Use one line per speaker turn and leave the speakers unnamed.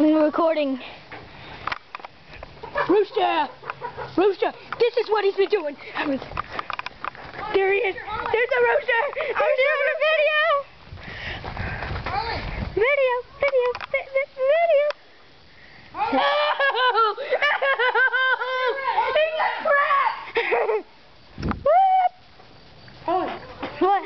I'm recording. Rooster! Rooster! This is what he's been doing. There he is. There's a rooster! I'm doing a video! Video! Video! vi- Video! Oh! He's a crap! What? What?